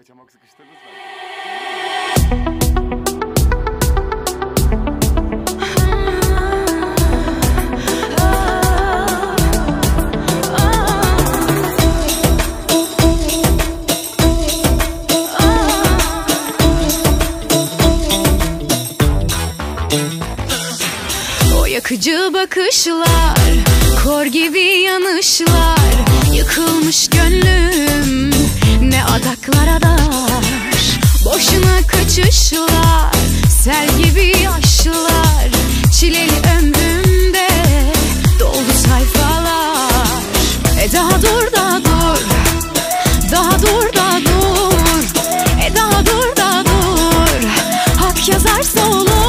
kaçamak sıkıştırırız belki. Yakıcı bakışlar Kor gibi yanışlar Yıkılmış gönlüm adaklara dar Boşuna kaçışlar Sel gibi yaşlar Çileli ömrümde Doldu sayfalar. E daha dur daha dur Daha dur daha dur. E daha dur daha dur. Hak yazarsa olur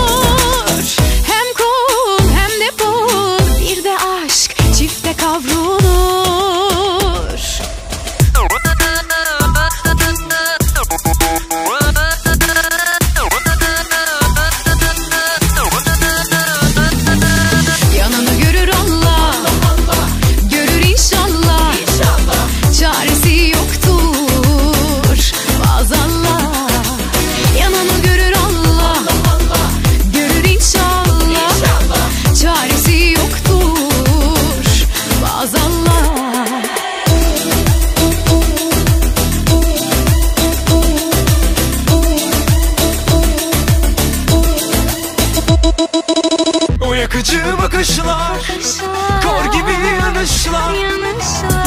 bakışlar Kor gibi yanışlar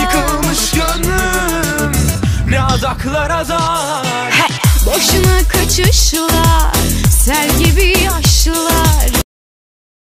Yıkılmış gönlüm. Ne adaklara dar Boşuna kaçışlar